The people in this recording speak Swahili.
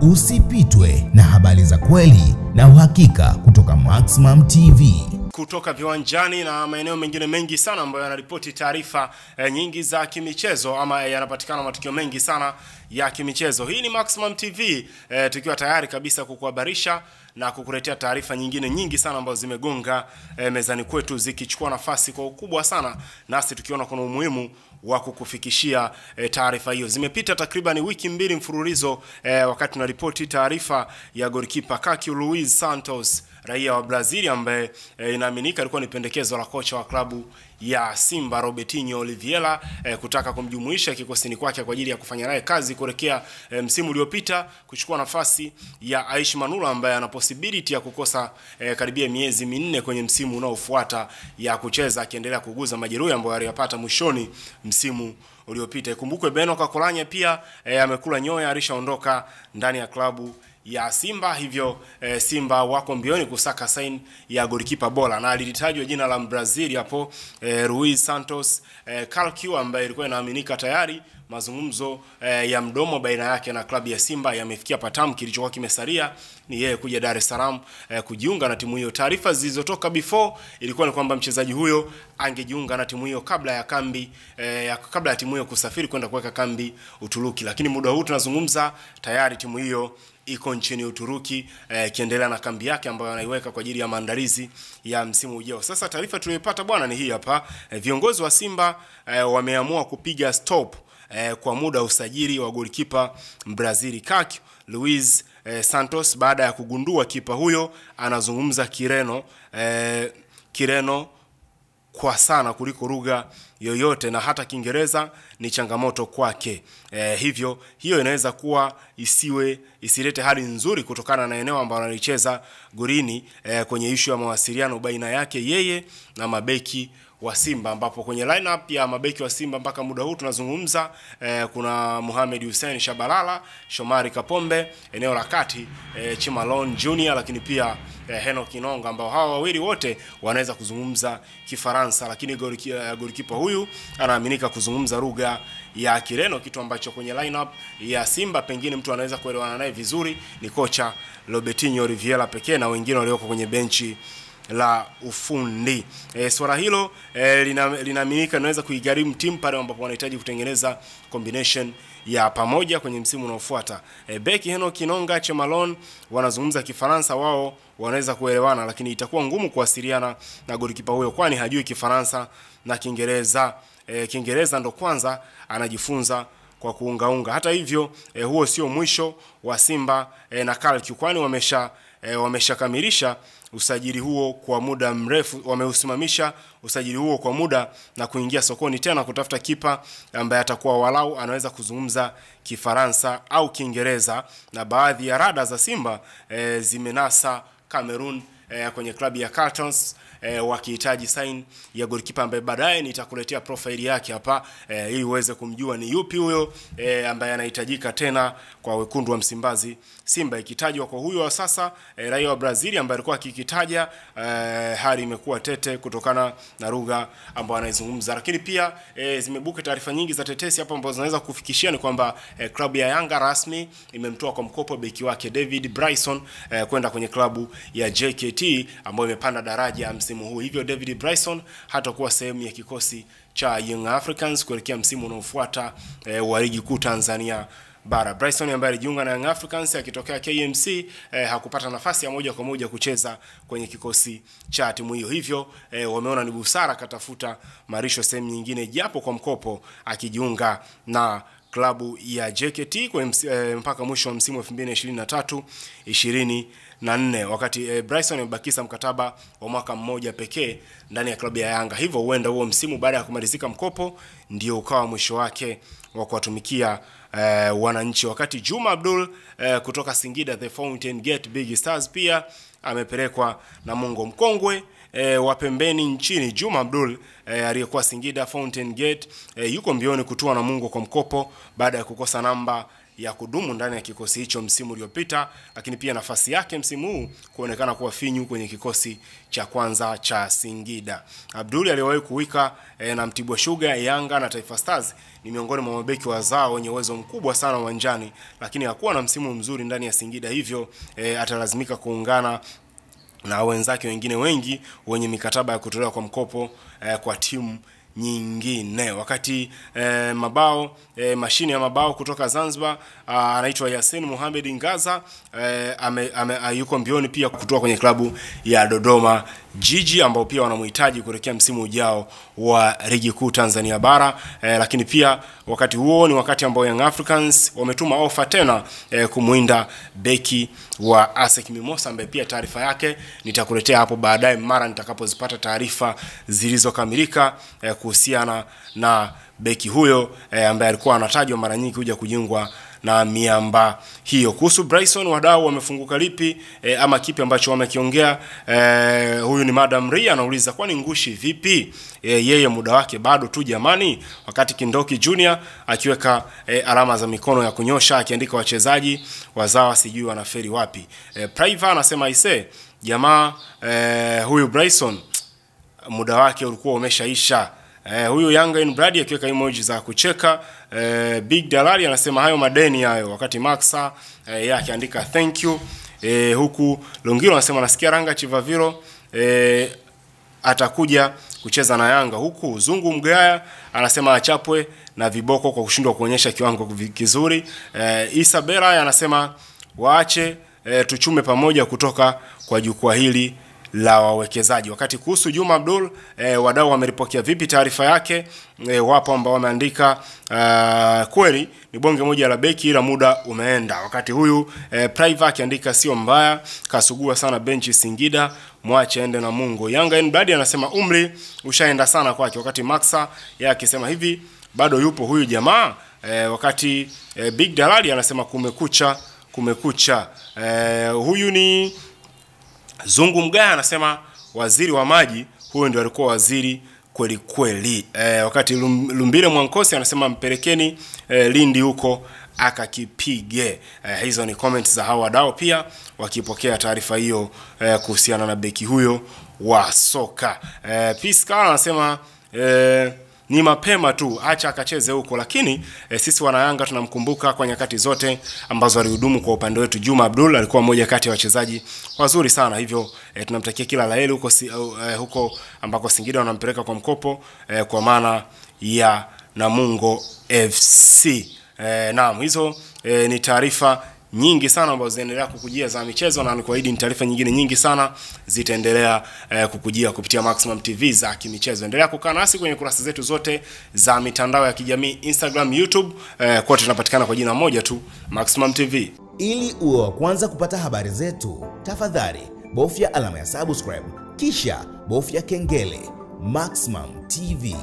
Usipitwe na habari za kweli na uhakika kutoka Maximum TV. kutoka viwanjani na maeneo mengine mengi sana ambayo yanaripoti taarifa eh, nyingi za kimichezo ama eh, yanapatikana matukio mengi sana ya kimichezo. Hii ni Maximum TV eh, tukiwa tayari kabisa kukuhabarisha na kukuletea taarifa nyingine nyingi sana ambazo zimegonga eh, mezani kwetu zikichukua nafasi kwa ukubwa sana, nasi tukiona kuna umuhimu wa kukufikishia e, taarifa hiyo. Zimepita takriban wiki mbili mfululizo e, wakati tunaripoti taarifa ya golikipa Kaki Luis Santos raia wa Brazil ambaye e, inaaminika alikuwa ni pendekezo la kocha wa klabu ya Simba Robertinho Oliveira e, kutaka kumjumuisha kikosini kwake kwa ajili ya kufanya naye kazi kuelekea e, msimu uliopita kuchukua nafasi ya Aish Manula ambaye ana possibility ya kukosa e, karibia miezi minne kwenye msimu unaofuata ya kucheza akiendelea kuguza majeruhi ambayo aliyapata mwishoni msimu uliopita. Ikumbukwe Beno Kakolanya pia e, amekula nyoya, alishaondoka ndani ya klabu ya Simba hivyo e, Simba wako mbioni kusaka sign ya golikipa bora na lilitajwa jina la Brazil hapo e, Ruiz Santos e, Calcio ambaye ilikuwa inaaminika tayari mazungumzo eh, ya mdomo baina yake na klabu ya Simba yamefikia patamu. Kilichokuwa kimesalia ni yeye kuja Dar es Salaam eh, kujiunga na timu hiyo. Taarifa zilizotoka before ilikuwa ni kwamba mchezaji huyo angejiunga na timu hiyo kabla ya kambi eh, ya, kabla ya timu hiyo kusafiri kwenda kuweka kambi Uturuki, lakini muda huu tunazungumza tayari timu hiyo iko nchini Uturuki ikiendelea eh, na kambi yake ambayo anaiweka kwa ajili ya maandalizi ya msimu ujao. Sasa taarifa tuliyopata bwana ni hii hapa eh, viongozi wa Simba eh, wameamua kupiga stop eh, kwa muda usajili wa golikipa Brazil Kaki Luis eh, Santos baada ya kugundua kipa huyo anazungumza Kireno eh, Kireno kwa sana kuliko lugha yoyote na hata Kiingereza ni changamoto kwake. E, hivyo hiyo inaweza kuwa isiwe isilete hali nzuri kutokana na eneo ambalo analicheza Gurini e, kwenye ishu ya mawasiliano baina yake yeye na mabeki wa Simba ambapo kwenye lineup ya mabeki wa Simba mpaka muda huu tunazungumza eh, kuna Mohamed Hussein Shabalala, Shomari Kapombe, eneo la kati eh, Chimalon Junior, lakini pia eh, Henok Inonga ambao hawa wawili wote wanaweza kuzungumza Kifaransa, lakini golikipa goli huyu anaaminika kuzungumza lugha ya Kireno, kitu ambacho kwenye lineup ya Simba pengine mtu anaweza kuelewana naye vizuri ni kocha Robertinho Oliveira pekee na wengine walioko kwenye benchi la ufundi. E, swala hilo e, linaaminika lina linaweza kuigharimu timu pale ambapo wanahitaji kutengeneza combination ya pamoja kwenye msimu unaofuata. E, beki Heno Kinonga Chemalon wanazungumza Kifaransa, wao wanaweza kuelewana, lakini itakuwa ngumu kuwasiliana na golikipa huyo kwani hajui Kifaransa na Kiingereza. E, Kiingereza ndo kwanza anajifunza kwa kuungaunga. Hata hivyo e, huo sio mwisho wa Simba e, na Kalki kwani wamesha e, wameshakamilisha usajili huo kwa muda mrefu, wameusimamisha usajili huo kwa muda na kuingia sokoni tena kutafuta kipa ambaye atakuwa walau anaweza kuzungumza Kifaransa au Kiingereza, na baadhi ya rada za Simba e, zimenasa Cameroon e, kwenye klabu ya Cartons eh, wakihitaji sign ya goalkeeper ambaye baadaye nitakuletea profile yake hapa eh, ili uweze kumjua ni yupi huyo eh, ambaye anahitajika tena kwa wekundu wa Msimbazi. Simba ikitajwa kwa huyo wa sasa eh, raia wa Brazil ambaye alikuwa akikitaja eh, hali imekuwa tete kutokana na lugha ambayo anaizungumza, lakini pia eh, zimebuka taarifa nyingi za tetesi hapa ambazo zinaweza kufikishia ni kwamba eh, klabu ya Yanga rasmi imemtoa kwa mkopo beki wake David Bryson eh, kwenda kwenye klabu ya JKT ACT ambayo imepanda daraja msimu huu, hivyo David Bryson hatakuwa sehemu ya kikosi cha Young Africans kuelekea msimu unaofuata e, wa ligi kuu Tanzania bara. Bryson ambaye alijiunga na Young Africans akitokea KMC eh, hakupata nafasi ya moja kwa moja kucheza kwenye kikosi cha timu hiyo, hivyo eh, wameona ni busara katafuta marisho sehemu nyingine, japo kwa mkopo, akijiunga na klabu ya JKT kwa eh, mpaka mwisho wa msimu 2023 20 na nne wakati e, Bryson amebakisa mkataba wa mwaka mmoja pekee ndani ya klabu ya Yanga. Hivyo huenda huo msimu baada ya kumalizika mkopo ndio ukawa mwisho wake wa kuwatumikia e, wananchi. Wakati Juma Abdul e, kutoka Singida The Fountain Gate Big Stars pia amepelekwa na Mungo mkongwe e, wa pembeni nchini Juma Abdul e, aliyekuwa Singida Fountain Gate e, yuko mbioni kutua na Mungu kwa mkopo baada ya kukosa namba ya kudumu ndani ya kikosi hicho msimu uliopita, lakini pia nafasi yake msimu huu kuonekana kuwa finyu kwenye kikosi cha kwanza cha Singida. Abduli aliyewahi kuwika e, na Mtibwa Sugar, Yanga na Taifa Stars ni miongoni mwa mabeki wazao wenye uwezo mkubwa sana uwanjani, lakini hakuwa na msimu mzuri ndani ya Singida, hivyo e, atalazimika kuungana na wenzake wengine wengi wenye mikataba ya kutolewa kwa mkopo eh, kwa timu nyingine. Wakati eh, mabao eh, mashine ya mabao kutoka Zanzibar ah, anaitwa Yasin Mohamed Ngaza eh, ame, ame, yuko mbioni pia kutoka kwenye klabu ya Dodoma Jiji ambao pia wanamhitaji kuelekea msimu ujao wa ligi kuu Tanzania bara. Eh, lakini pia wakati huo ni wakati ambao Young Africans wametuma ofa tena eh, kumuinda beki wa ASEC Mimosa ambaye pia taarifa yake nitakuletea hapo baadaye mara nitakapozipata taarifa zilizokamilika eh, kuhusiana na beki huyo eh, ambaye alikuwa anatajwa mara nyingi kuja kujingwa na miamba hiyo. Kuhusu Bryson, wadau wamefunguka lipi e, ama kipi ambacho wamekiongea? E, huyu ni Madam Ria anauliza kwani ngushi vipi? E, yeye muda wake bado tu jamani, wakati Kindoki Junior akiweka e, alama za mikono ya kunyosha akiandika wachezaji wazawa sijui wanaferi wapi. E, Priva anasema ise jamaa e, huyu Bryson muda wake ulikuwa umeshaisha. Eh, huyu Yanga in Brady akiweka emoji za kucheka. Eh, Big Dalali anasema hayo madeni hayo, wakati Maxa eh, yeye akiandika thank you. Eh, huku Longiro anasema nasikia Ranga Chivaviro eh, atakuja kucheza na Yanga, huku Zungu Mgaya anasema achapwe na viboko kwa kushindwa kuonyesha kiwango kizuri. Eh, Isa anasema waache eh, tuchume pamoja kutoka kwa jukwaa hili la wawekezaji. Wakati kuhusu Juma Abdul e, wadau wameripokea vipi taarifa yake? E, wapo ambao wameandika uh, kweli ni bonge moja la beki ila muda umeenda. Wakati huyu e, Priva akiandika sio mbaya, kasugua sana benchi Singida, mwache ende na Mungu. Yanga Mbadi anasema umri ushaenda sana kwake, wakati Maxa yeye akisema hivi bado yupo huyu jamaa e, wakati e, Big Dalali anasema kumekucha, kumekucha. E, huyu ni Zungu Mgaya anasema waziri wa maji huyo ndio alikuwa waziri kweli kweli. E, wakati Lumbile Mwankosi anasema mpelekeni e, Lindi huko akakipige. E, hizo ni comments za hawa wadau pia wakipokea taarifa hiyo e, kuhusiana na beki huyo wa soka. E, Peace Kala anasema e, ni mapema tu, acha akacheze huko. Lakini e, sisi wanayanga tunamkumbuka kwa nyakati zote ambazo alihudumu kwa upande wetu. Juma Abdul alikuwa mmoja kati ya wachezaji wazuri sana, hivyo e, tunamtakia kila la heri huko, si, uh, huko ambako Singida wanampeleka kwa mkopo e, kwa maana ya Namungo FC. E, naam, hizo e, ni taarifa nyingi sana ambazo zinaendelea kukujia za michezo, na nikuahidi ni taarifa nyingine nyingi sana zitaendelea eh, kukujia kupitia Maximum TV za kimichezo. Endelea kukaa nasi kwenye kurasa zetu zote za mitandao ya kijamii Instagram, YouTube, eh, kote tunapatikana kwa jina moja tu Maximum TV. Ili uwe wa kwanza kupata habari zetu, tafadhali bofya alama ya subscribe kisha bofya kengele. Maximum TV.